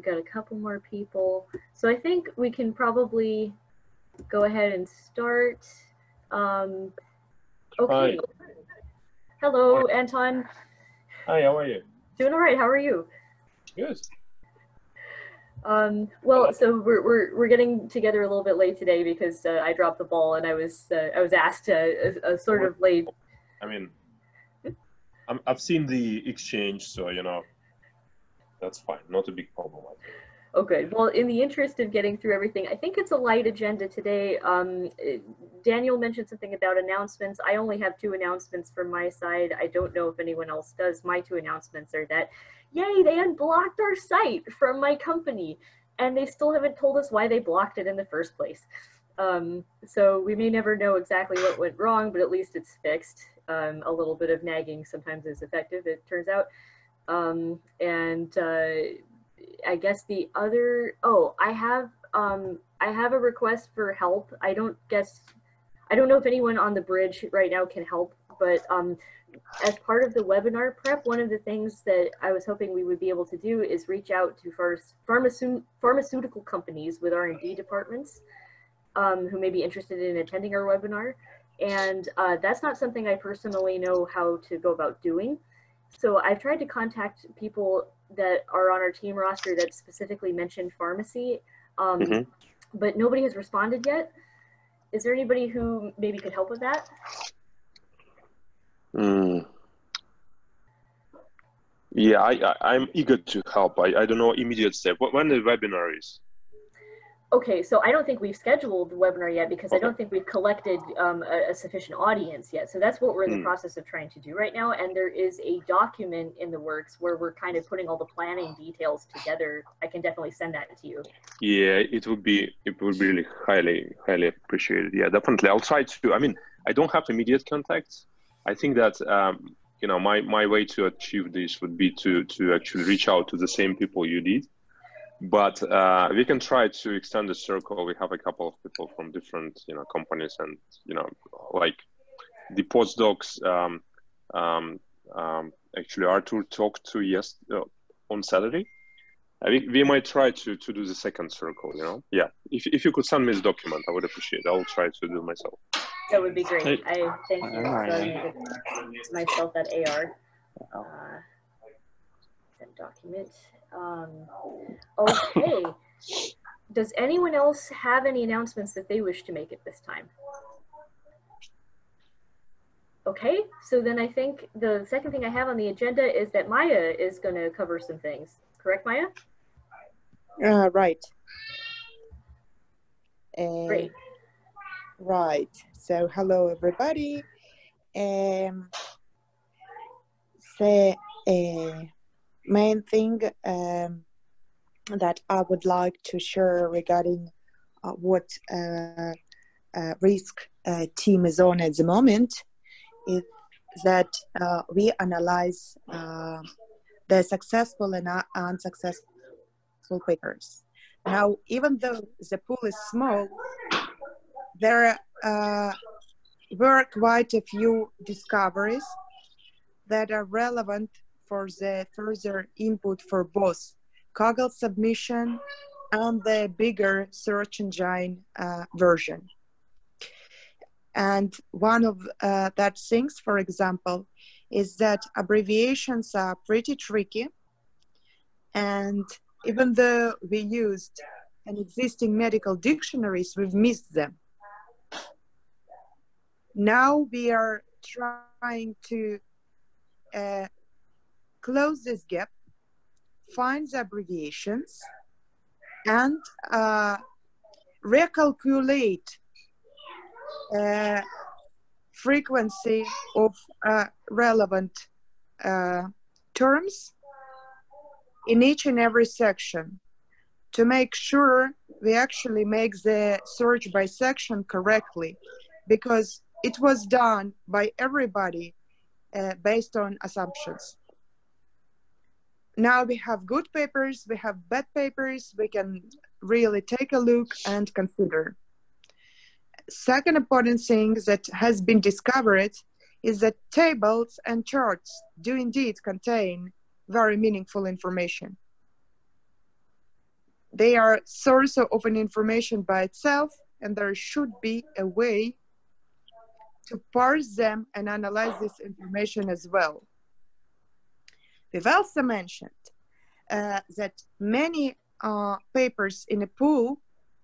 we got a couple more people. So I think we can probably go ahead and start. Um, okay. Hi. Hello, Anton. Hi, how are you? Doing all right. How are you? Good. Um, well, so we're, we're, we're getting together a little bit late today because uh, I dropped the ball and I was uh, I was asked uh, a, a sort of late. I mean, I'm, I've seen the exchange, so you know, that's fine. Not a big problem. Okay. Well, in the interest of getting through everything, I think it's a light agenda today. Um, Daniel mentioned something about announcements. I only have two announcements from my side. I don't know if anyone else does. My two announcements are that, yay, they unblocked our site from my company, and they still haven't told us why they blocked it in the first place. Um, so we may never know exactly what went wrong, but at least it's fixed. Um, a little bit of nagging sometimes is effective, it turns out. Um, and uh, I guess the other, oh, I have, um, I have a request for help. I don't guess, I don't know if anyone on the bridge right now can help, but um, as part of the webinar prep, one of the things that I was hoping we would be able to do is reach out to first pharmaceut pharmaceutical companies with R&D departments um, who may be interested in attending our webinar. And uh, that's not something I personally know how to go about doing. So I've tried to contact people that are on our team roster that specifically mentioned pharmacy, um, Mhm. but nobody has responded yet. Is there anybody who maybe could help with that? Mm. Yeah, I, I I'm eager to help. I, I don't know immediate step. When the webinar is? Okay, so I don't think we've scheduled the webinar yet because I don't think we've collected um, a, a sufficient audience yet. So that's what we're in the Hmm. process of trying to do right now. And there is a document in the works where we're kind of putting all the planning details together. I can definitely send that to you. Yeah, it would be it would be really highly highly appreciated. Yeah, definitely. I'll try to. I mean, I don't have immediate contacts. I think that um, you know my my way to achieve this would be to to actually reach out to the same people you did. But uh, we can try to extend the circle. We have a couple of people from different you know companies, and you know like the postdocs. Um, um, um, actually, Arthur talked to yes uh, on Saturday. I think we might try to to do the second circle. You know, yeah. If if you could send me the document, I would appreciate. it. I will try to do myself. That would be great. Hey. I thank you. All right. So I need to- myself at AR. Uh, document. Um, okay. Does anyone else have any announcements that they wish to make at this time? Okay, so then I think the second thing I have on the agenda is that Maya is going to cover some things. Correct, Maya? Uh, right. Uh, Great. Right. So, hello, everybody. Um, the uh, main thing um, that I would like to share regarding uh, what uh, uh, risk uh, team is on at the moment is that uh, we analyze uh, the successful and un- unsuccessful papers. Now, even though the pool is small, there were quite a few discoveries that are relevant for the further input for both Kaggle submission and the bigger search engine uh, version. And one of uh, that things, for example, is that abbreviations are pretty tricky. And even though we used an existing medical dictionaries, we've missed them. Now we are trying to uh, close this gap, find the abbreviations, and uh, recalculate uh, frequency of uh, relevant uh, terms in each and every section to make sure we actually make the search by section correctly because it was done by everybody uh, based on assumptions. Now we have good papers, we have bad papers, we can really take a look and consider. Second important thing that has been discovered is that tables and charts do indeed contain very meaningful information. they are source of an information by itself, and there should be a way to parse them and analyze this information as well. We've also mentioned uh, that many uh, papers in a pool,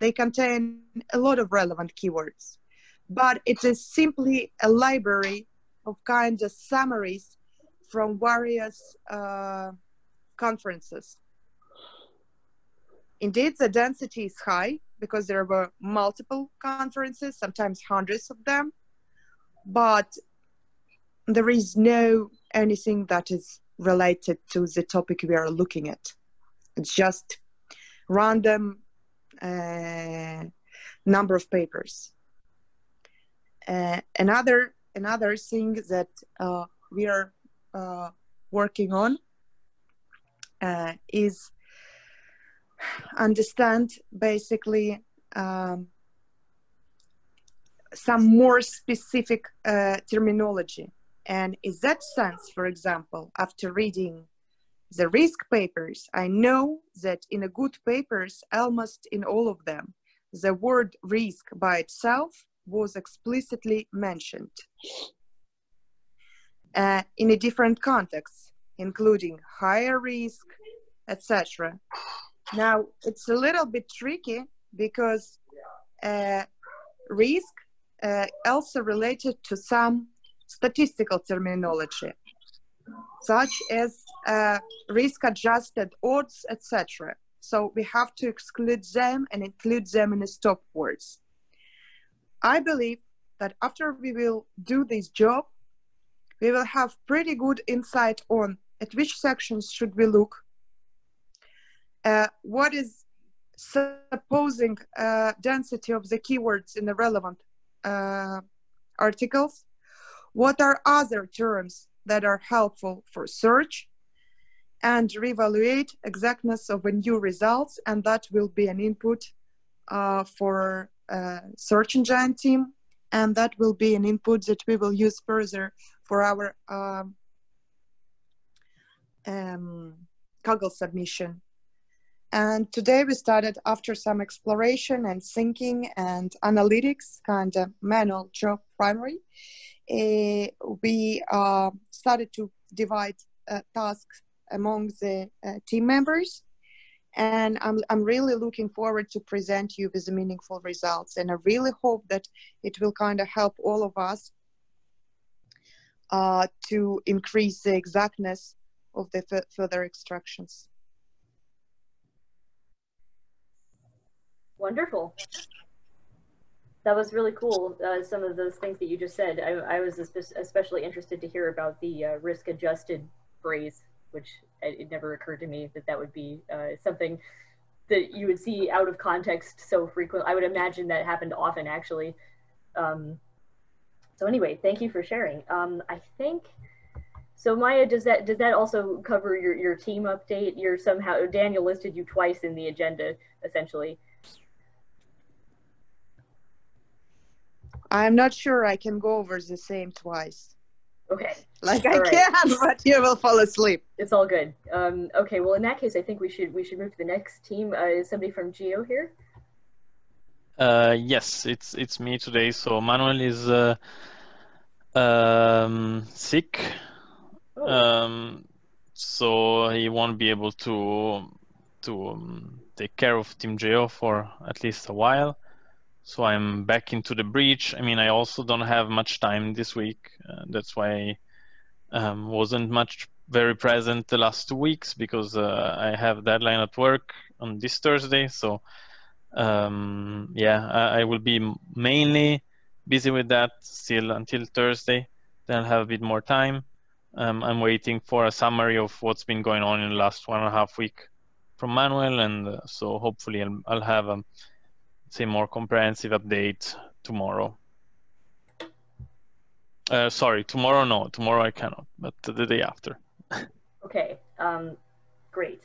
they contain a lot of relevant keywords, but it is simply a library of kind of summaries from various uh, conferences. Indeed, the density is high because there were multiple conferences, sometimes hundreds of them, but there is no anything that is related to the topic we are looking at. It's just random uh, number of papers. Uh, another another thing that uh, we are uh, working on uh, is understand basically um, some more specific uh, terminology. And in that sense, for example, after reading the risk papers, I know that in a good papers, almost in all of them, the word risk by itself was explicitly mentioned uh, in a different context, including higher risk, etc. Now, it's a little bit tricky because uh, risk uh, also related to some statistical terminology, such as uh, risk-adjusted odds, etc. So we have to exclude them and include them in the stop words. I believe that after we will do this job, we will have pretty good insight on at which sections should we look, uh, what is supposing uh, density of the keywords in the relevant uh, articles, what are other terms that are helpful for search, and reevaluate exactness of the new results, and that will be an input uh, for uh, search engine team, and that will be an input that we will use further for our um, um, Kaggle submission. And today we started after some exploration and thinking and analytics, kind of manual job primary. Uh, we uh, started to divide uh, tasks among the uh, team members. And I'm, I'm really looking forward to present you with meaningful results. And I really hope that it will kind of help all of us uh, to increase the exactness of the further extractions. Wonderful. That was really cool. Uh, some of those things that you just said. I, I was especially interested to hear about the uh, risk adjusted phrase, which it never occurred to me that that would be uh, something that you would see out of context so frequently. I would imagine that happened often, actually. Um, so anyway, thank you for sharing. Um, I think so. Maya, does that does that also cover your your team update? You're somehow Daniel listed you twice in the agenda, essentially. I'm not sure I can go over the same twice. Okay. Like all I right. can, but you will fall asleep. It's all good. Um, okay. Well, in that case, I think we should we should move to the next team. Uh, is somebody from Geo here? Uh, yes, it's it's me today. So Manuel is uh, um, sick, oh. um, so he won't be able to to um, take care of Team Geo for at least a while. So I'm back into the breach. I mean, I also don't have much time this week. Uh, that's why I um, wasn't much very present the last two weeks because uh, I have deadline at work on this Thursday. So um, yeah, I, I, will be mainly busy with that still until Thursday. Then I'll have a bit more time. Um, I'm waiting for a summary of what's been going on in the last one and a half week from Manuel, and uh, so hopefully I'll, I'll have a say more comprehensive update tomorrow. Uh, sorry, tomorrow no, tomorrow I cannot, but the day after. okay, um, great.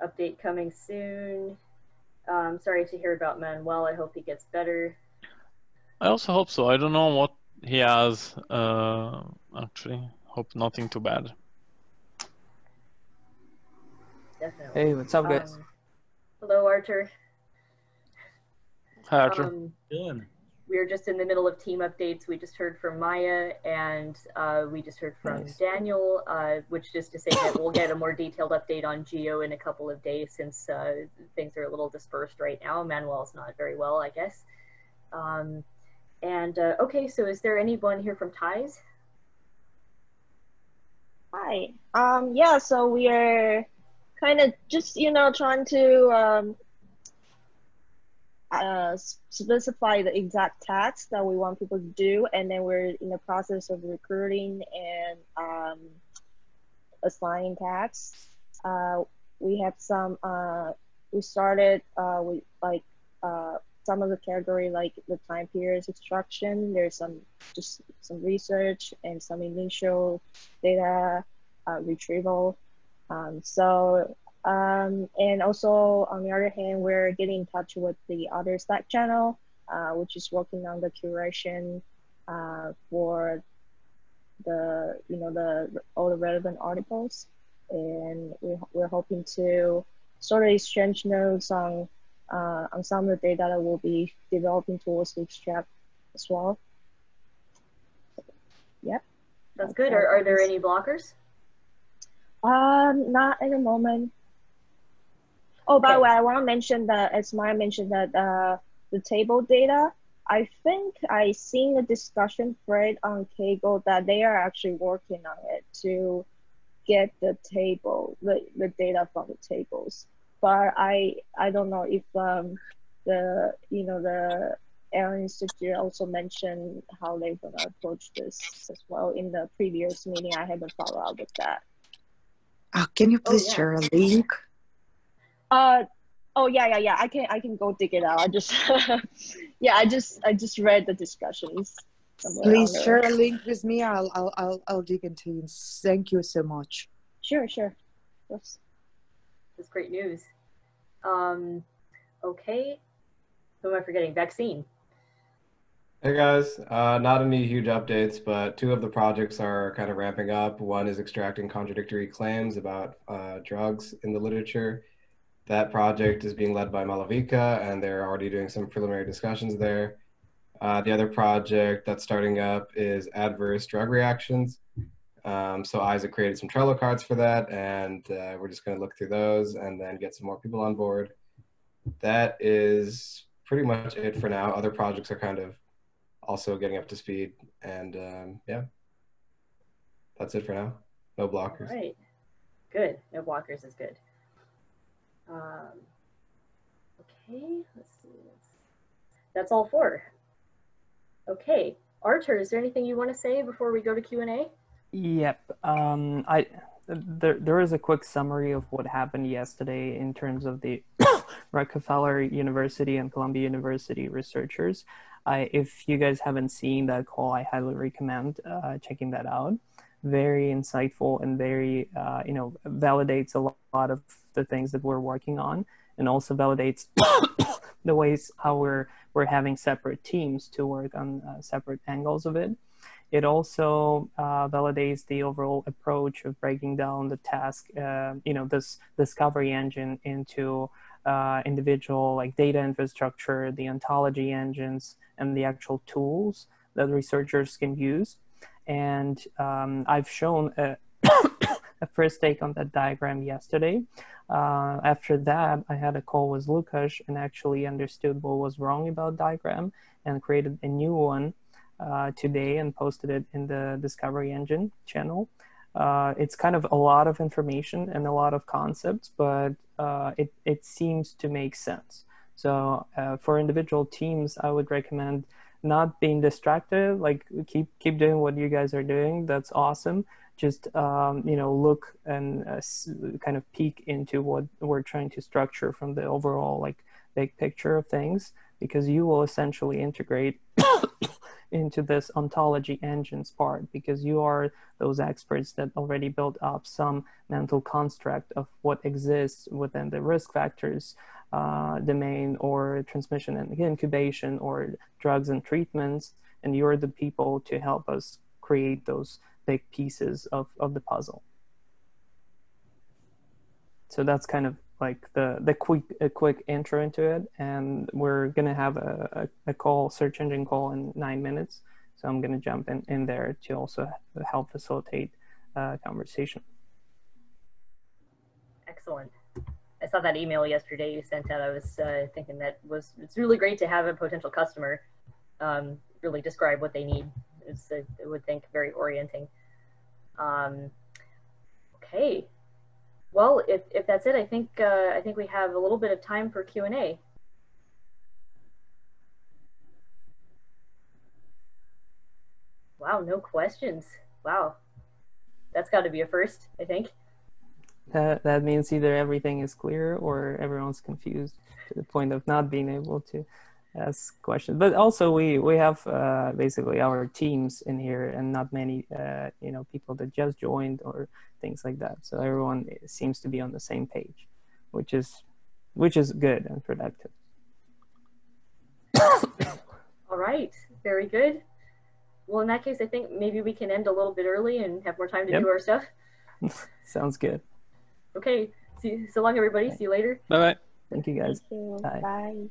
Update coming soon. Um, sorry to hear about Manuel. I hope he gets better. I also hope so. I don't know what he has. Uh, actually, hope nothing too bad. Definitely. Hey, what's up, guys? Um, Hello, Artur. Hi, Um, Good. we are just in the middle of team updates. We just heard from Maya and uh, we just heard from Nice. Daniel, uh, which just to say that we'll get a more detailed update on Geo in a couple of days since uh, things are a little dispersed right now. Manuel's not very well, I guess. Um, and uh, okay, so is there anyone here from Ties? Hi. Um, yeah, so we are kind of just, you know, trying to um, uh, specify the exact tasks that we want people to do, and then we're in the process of recruiting and um, assigning tasks. Uh, we have some, uh, we started uh, with like uh, some of the category like the time periods extraction. There's some just some research and some initial data retrieval. Um, so, um, and also on the other hand, we're getting in touch with the other Slack channel, uh, which is working on the curation uh, for the, you know, the all the relevant articles. And we, we're hoping to sort of exchange notes on uh, on some of the data that we'll be developing towards the extract as well. Yep. That's good. Are, are there any blockers? Um, not at the moment. Oh, by the Okay. way, I want to mention that as Maya mentioned that uh, the table data. I think I seen a discussion thread on Kaggle that they are actually working on it to get the table, the, the data from the tables. But I I don't know if um the you know the Allen Institute also mentioned how they're gonna approach this as well in the previous meeting. I haven't followed up with that. Uh, can you Oh, please yeah. share a link? Uh oh yeah yeah yeah I can I can go dig it out. I just yeah I just I just read the discussions. Please share a link with me. I'll I'll I'll, I'll dig into it. Thank you so much. Sure sure. Yes. That's great news. Um, okay. Who am I forgetting? Vaccine. Hey guys, uh, not any huge updates, but two of the projects are kind of ramping up. One is extracting contradictory claims about uh, drugs in the literature. That project is being led by Malavika, and they're already doing some preliminary discussions there. Uh, the other project that's starting up is adverse drug reactions. Um, so Isaac created some Trello cards for that, and uh, we're just going to look through those and then get some more people on board. That is pretty much it for now. Other projects are kind of also getting up to speed. And um, yeah, that's it for now. No blockers. right. Good. No blockers is good. Um, okay. Let's see. That's all four. Okay. Artur, is there anything you want to say before we go to Q and A? Yep. Um, I there there is a quick summary of what happened yesterday in terms of the Rockefeller University and Columbia University researchers. If you guys haven't seen that call, I highly recommend uh, checking that out. Very insightful and very uh, you know validates a lot of the things that we're working on, and also validates the ways how we're we're having separate teams to work on uh, separate angles of it. It also uh, validates the overall approach of breaking down the task, uh, you know, this discovery engine into uh, individual like data infrastructure, the ontology engines, and the actual tools that researchers can use. And um, I've shown a, a first take on that diagram yesterday. Uh, after that, I had a call with Lukash and actually understood what was wrong about diagram and created a new one uh, today and posted it in the Discovery Engine channel. Uh, it's kind of a lot of information and a lot of concepts, but uh, it, it seems to make sense. So uh, for individual teams, I would recommend not being distracted. Like keep keep doing what you guys are doing. That's awesome. Just um, you know look and uh, kind of peek into what we're trying to structure from the overall like big picture of things, because you will essentially integrate into this ontology engines part because you are those experts that already built up some mental construct of what exists within the risk factors uh, domain or transmission and incubation or drugs and treatments and you're the people to help us create those big pieces of, of the puzzle so that's kind of like the the quick a quick intro into it, and we're gonna have a, a, a call search engine call in nine minutes. So I'm gonna jump in in there to also help facilitate uh, conversation. Excellent. I saw that email yesterday you sent out. I was uh, thinking that was it's really great to have a potential customer um, really describe what they need. It's I would think very orienting. Um, okay. Well, if, if that's it, I think uh, I think we have a little bit of time for Q and A. Wow, no questions. Wow, that's got to be a first, I think. That that means either everything is clear or everyone's confused to the point of not being able to ask questions. But also we we have uh, basically our teams in here and not many uh, you know people that just joined or things like that. So everyone seems to be on the same page, which is which is good and productive. All right, very good. Well, in that case, I think maybe we can end a little bit early and have more time to Yep. do our stuff. Sounds good. Okay, see, so long, everybody. See you later. Bye bye. Thank you guys. Thank you. Bye. Bye.